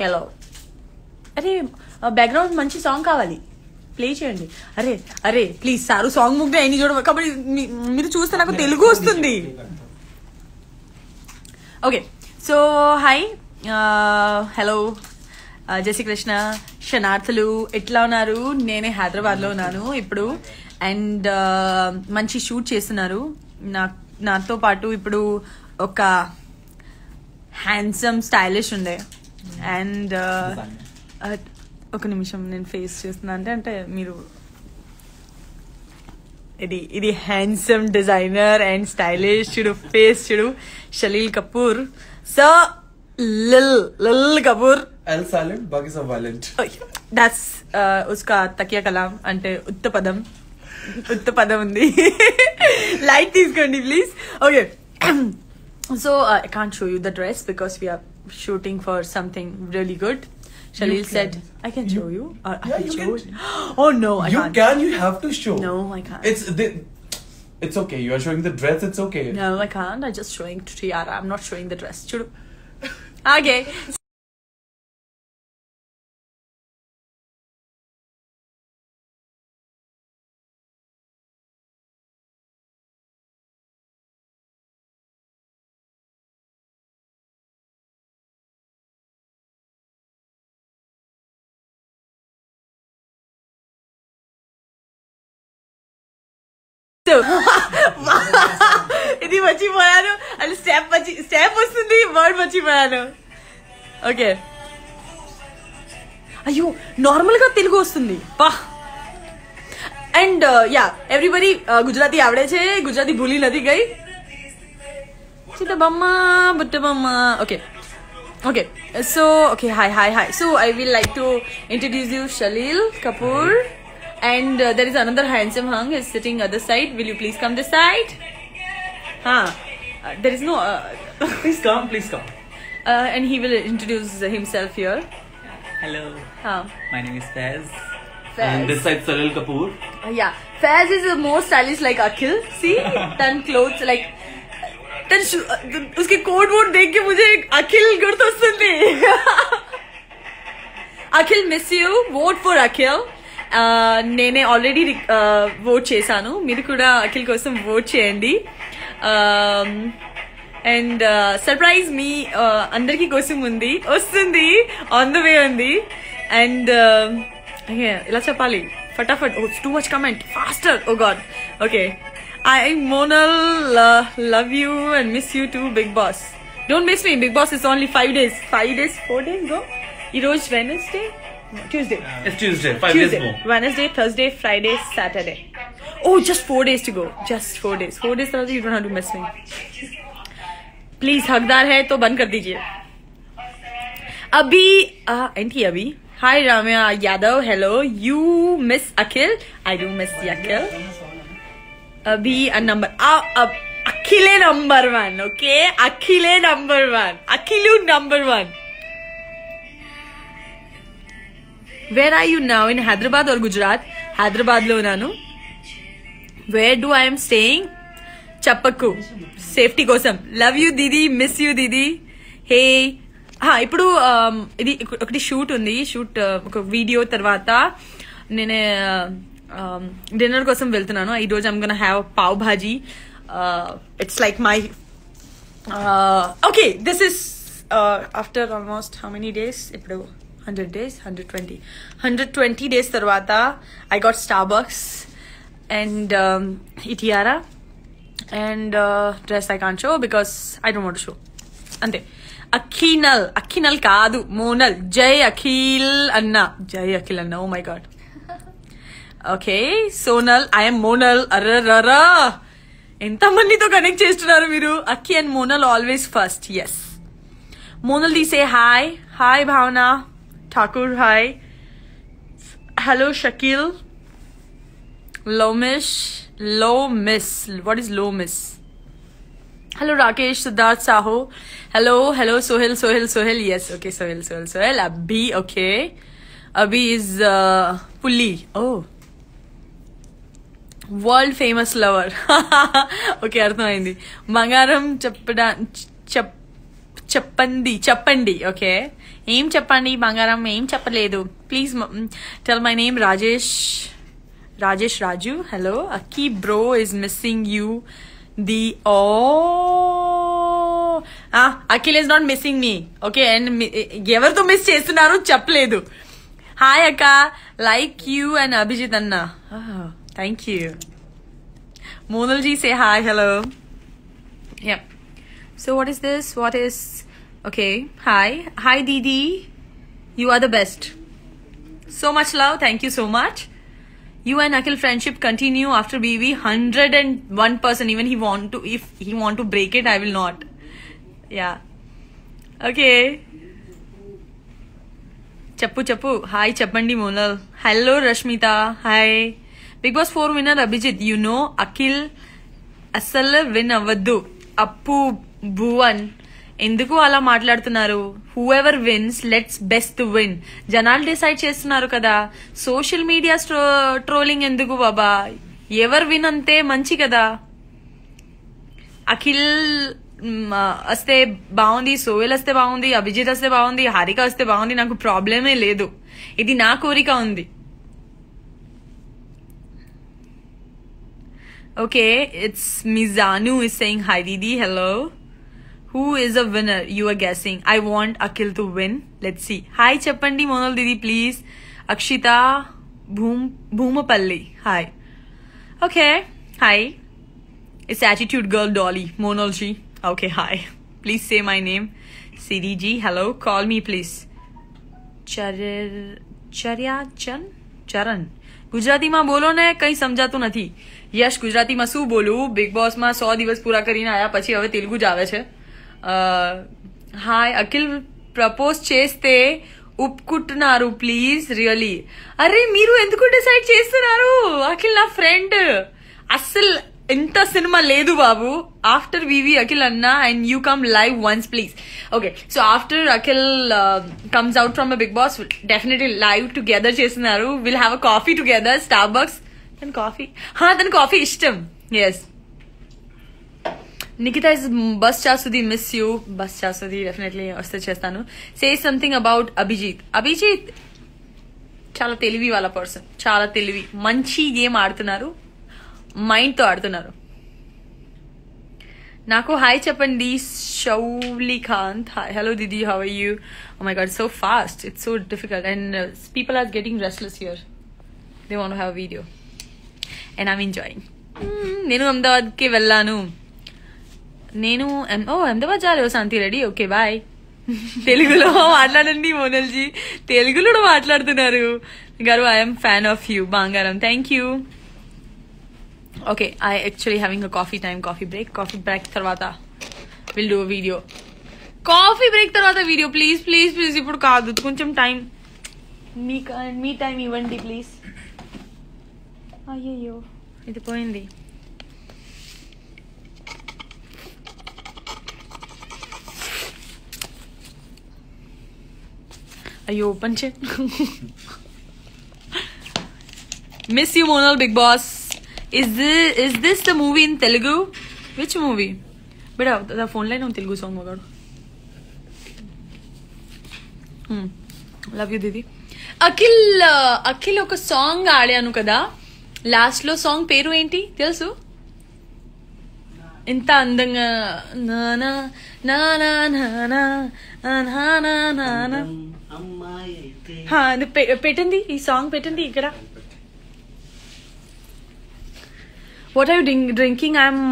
Hello అరే background మంచి song కావాలి. ప్లే చేయండి. అరే అరే ప్లీజ్ సారు సాంగ్ ముగ్గురు ఎన్ని చూడ కాబట్టి మీరు చూస్తే నాకు తెలుగు వస్తుంది. Okay so hi hello Jaya Srikrishna శనార్థులు ఎట్లా ఉన్నారు? నేనే హైదరాబాద్లో ఉన్నాను ఇప్పుడు. అండ్ మంచి షూట్ చేస్తున్నారు. నా నాతో పాటు ఇప్పుడు ఒక హ్యాండ్సమ్ స్టైలిష్ ఉండే. అండ్ ఒక నిమిషం నేను ఫేస్ చేస్తున్నా. అంటే అంటే మీరు ఇది ఇది హ్యాండ్సమ్ డిజైనర్ అండ్ స్టైలిష్ చూడు ఫేస్ చూడు. షలీల్ కపూర్. సో లిల్ lil Kapoor. Silent, Bug is a violent. That's ఉస్కా తకియా కలాం అంటే ఉత్త పదం. ఉత్త పదం ఉంది. లైట్ తీసుకోండి please okay so I can't show you the dress because we're shooting for something really good. Shalil said, "I can show you." Uh, you. Or, yeah, I you show Can. Oh no, I you can't. You can. You have to show. No, I can't. It's the. It's okay. You are showing the dress. It's okay. No, I can't. I'm just showing to Tiara. I'm not showing the dress. Churu. Okay, So, ఇది మర్చిపోయాను అది step వచ్చి step వస్తుంది word మర్చిపోయాను okay అయ్యో normal గా తెలుగు వస్తుంది పా అండ్ యా ఎవ్రీబడి గుజరాతీ આવડે છે ગુજરાતી ભૂલી નથી ગઈ చిట్టబమ్మ బుట్టబమ్మ okay okay so okay hi hi hi so I will like to introduce you and uh, there is another handsome hung is sitting other side will you please come this side huh uh, there is no uh, please come please come uh, and he will introduce himself here hello huh. my name is fez Fez. And this side Saral Kapoor. Uh, yeah, Faz is more stylish like Akhil. See, tan clothes like tan उसके coat vote देख के मुझे अखिल गुरतोसन दे Akhil miss you. Vote for Akhil. నేనే already vote చేశాను. మీరు కూడా అఖిల్ కోసం ఓట్ చేయండి. అండ్ సర్ప్రైజ్ మీ అందరికీ కోసం ఉంది. వస్తుంది. ఆన్ ద వే ఉంది. అండ్ ఇలా చెప్పాలి? ఫటాఫట్. Too much comment faster oh god okay I Monal love you and miss you too Big Boss don't miss me Big Boss is only five days five days four days go ఈ రోజు Wednesday Tuesday. It's Tuesday. Five Tuesday, days more. Wednesday, Thursday, Friday, Saturday. Oh, just four days to go. Just four days. Four days Thursday, you don't have to miss me. Please हकदार है तो बंद कर दीजिए अभी एंटी अभी hi Ramya Yadav hello you miss Akhil I do miss Akhil अभी नंबर अब अखिले नंबर वन ओके अखिले number one अखिलू number one where I you now in Hyderabad or Gujarat హైదరాబాద్లో ఉన్నాను వేర్ డూ ఐఎమ్ స్టేయింగ్ చెప్పకు safety కోసం love you didi miss you didi hey ఇప్పుడు ఇది ఒకటి షూట్ ఉంది షూట్ ఒక వీడియో తర్వాత నేను డిన్నర్ కోసం వెళ్తున్నాను ఈ రోజు I'm gonna have pav bhaji it's like my okay this is after almost how many days ఇప్పుడు hundred days hundred twenty hundred twenty days తర్వాత I got Starbucks and ఇటియారా and dress I can show because I don't want show అంతే. అఖినల్ అఖినల్ కాదు మోనల్. జై అఖిల్ అన్న. జై అఖిల్ అన్న ఓ my god okay Sonal I'm Monal. అర్రరా ఎంత మందితో కనెక్ట్ చేస్తున్నారు మీరు? Akhi and Monal always first yes Monal the hi hi Bhavana. Thakur hi hello Shakeel లోమిష్ లో miss what is low miss Hello Rakesh, Siddharth Saho. Hello, hello Sohel, Sohel, Sohel. Yes, okay, Sohel, Sohel, Sohel. Abhi, okay. Abhi is uh, Pulli. Oh. World famous lover okay అర్థమైంది బంగారం చెప్పడా చెప్ చెప్పండి చెప్పండి okay? ఏం చెప్పండి బంగారం ఏం చెప్పలేదు? Please tell my name Rajesh Rajesh Raju. Hello Akki bro is missing you the oh Akhil is not missing me okay and ఎవరితో మిస్ చేస్తున్నారు చెప్పలేదు. హాయ్ అక్క లైక్ యూ అండ్ అభిజిత్ అన్న thank you Monalji say hi hello ya So what is this? What is... Okay. Hi. Hi, Didi. You are the best. So much love. Thank you so much. You and Akhil friendship continue after BB 101%. Even he want to, if he want to break it, I will not. Yeah. Okay. Chappu Chappu. Hi, Chappandi Monal. Hello, Rashmita. Hi. Big Boss 4 winner Abhijit. You know, Akhil asal win avadu. Appu Bhuvan. ఎందుకు అలా మాట్లాడుతున్నారు? Whoever wins let's best win జనాలు decide చేస్తున్నారు కదా. Social media trolling ఎందుకు బాబా? ఎవరు win అంతే మంచి కదా. అఖిల్ వస్తే బాగుంది సోయల్ వస్తే బాగుంది అభిజిత్ వస్తే బాగుంది హారిక వస్తే బాగుంది నాకు ప్రాబ్లమే లేదు. ఇది నా కోరిక ఉంది. Okay it's మిజాను is saying hi didi hello Who is a winner? You are guessing. I want Akhil to win. Let's see. Hi Chappandi Monal Didi, please. Akshita Bhoom Bhoomapalli. Hi. Okay. Hi. It's Attitude Girl Dolly. Monal ji. Okay, hi. Please say my name. CDG, hello. Call me please. ચર- ચર્યાચન ચરણ ગુજરાતીમાં બોલો ને કઈ સમજાતું નથી યશ ગુજરાતીમાં શું બોલું બિગ બોસમાં સો દિવસ પૂરા કરીને આવ્યા પછી હવે તેલુગુ જ આવે છે హాయ్ అఖిల్ ప్రపోజ్ చేస్తే ఒప్పుకుంటున్నారు ప్లీజ్ రియలీ. అరే మీరు ఎందుకు డిసైడ్ చేస్తున్నారు? అఖిల్ నా ఫ్రెండ్. అస్సలు ఎంత సినిమా లేదు బాబు. ఆఫ్టర్ వివి అఖిల్ అన్న and you come live once please. Okay so after Akhil comes out from Big Boss definitely live together చేస్తున్నారు. Will have a coffee together Starbucks తన కాఫీ తన కాఫీ ఇష్టం. ఎస్ నిఖిత ఇస్ బస్ చేస్తుంది మిస్ యూ బస్ చేస్తుంది డెఫినెట్లీ వస్తే చేస్తాను. Say something about Abhijit Abhijit చాలా తెలివి వాళ్ళ పర్సన్ చాలా తెలివి. మంచి గేమ్ ఆడుతున్నారు. మైండ్తో ఆడుతున్నారు. నాకు హాయ్ చెప్పండి. షౌలికాంత్ hello didi how are you my god so fast it's so difficult and people are getting restless here they want have video and I'm enjoying నేను అహ్మదాబాద్కి వెళ్ళాను. నేను ఓ అహ్మదాబాద్ జాలేవు శాంతి రెడీ ఓకే బాయ్. తెలుగులో మాట్లాడండి మోనల్జీ. తెలుగులో కూడా మాట్లాడుతున్నారు. గారు ఐఎమ్ ఫ్యాన్ ఆఫ్ యూ బంగారం. Thank you okay I actually having a coffee time coffee break coffee break తర్వాత will do video coffee break తర్వాత వీడియో ప్లీజ్ ప్లీజ్ ప్లీజ్ ఇప్పుడు కాదు కొంచెం టైం మీ మీ టైం ఇవ్వండి ప్లీజ్ అయ్యయ్యో ఇది పోయింది. అయ్యో ఓపెన్ చే. Miss you Monal Big Boss is is this the movie in Telugu which movie బిడా phone line Telugu song మగాడు లవ్ యూ దీది అఖిల్ అఖిల్ ఒక సాంగ్ ఆడాను కదా లాస్ట్లో సాంగ్ పేరు ఏంటి తెలుసు? ఇంత అందంగా నానా నానా నానా నానా పెట్టండి ఈ సాంగ్ పెట్టండి ఇక్కడ what are drink drinking I'm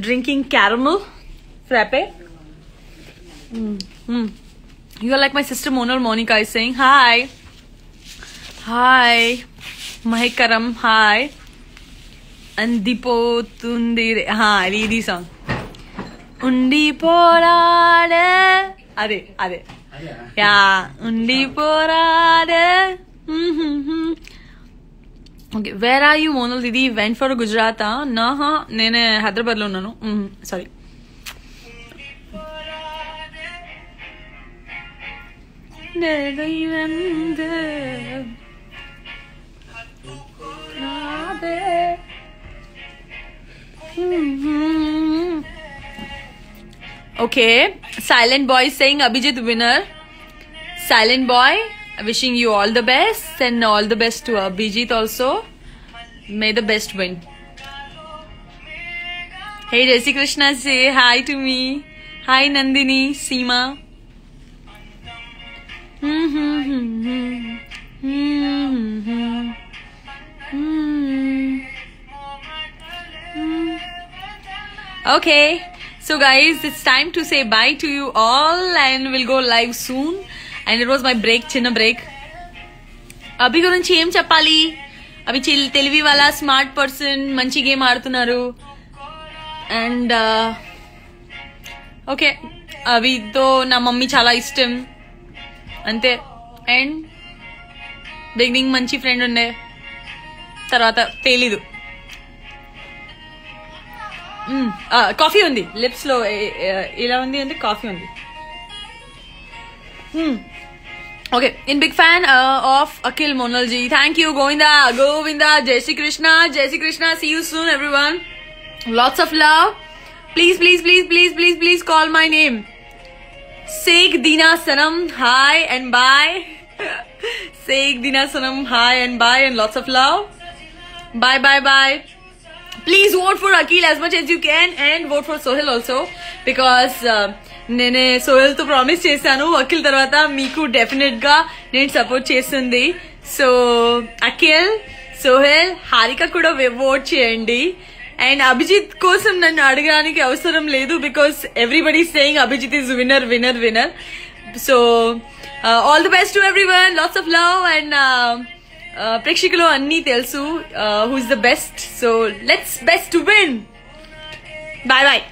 drinking caramel frappe you are like my sister Monal Monica is saying hi hi మహకరం hi అందిపోతుంది. హా ఇది సాంగ్ ఉండిపోరాడే అదే అదే. Ya ఉండిపోరాడే okay where are you Monal didi went for Gujarat నాహా నేనే హైదరాబాద్లో ఉన్నాను sorry okay Silent Boy saying Abhijit winner. Silent Boy, wishing you all the best and all the best to Abhijit also. May the best win. Hey Jesse Krishna, say hi to me. Hi Nandini, Seema. Hmm, hmm, hmm, okay, so guys it's time to say bye to you all and will go live soon and it was my break చిన్న break Abhi గురించి ఏం చెప్పాలి? అవి చిల్- తెలివి వాళ్ళ smart person మంచి game ఆడుతున్నారు. అండ్ ఓకే అవితో నా మమ్మీ చాలా ఇష్టం. అంతే. అండ్ బిగినింగ్ మంచి ఫ్రెండ్ ఉండే. తర్వాత తెలీదు. కాఫీ ఉంది లిప్స్ లో ఏ- ఏ- ఇలా ఉంది అంటే కాఫీ ఉంది okay in big fan of Akhil మోనల్జీ thank you Govinda Govinda జై శ్రీ కృష్ణ జై Shri Krishna see you soon everyone lots of love please please please please please please call my name Sek Dina Sanam, hi and bye. Sek Dina Sanam, hi and bye and lots of love. Bye bye bye. Please vote for Akhil as much yes you can and vote for Sohel also because నేనే సోహెల్తో promise చేశాను. అఖిల్ తర్వాత మీకు డెఫినెట్గా నేను support చేస్తుంది. So Akhil Sohel Harika కూడా vote చేయండి. అండ్ అభిజిత్ కోసం నన్ను అడగడానికి అవసరం లేదు because everybody saying Abhijeet is winner winner winner so all the best to everyone lots of love and ప్రేక్షకులు అన్నీ తెలుసు who is the best so let's best to win bye bye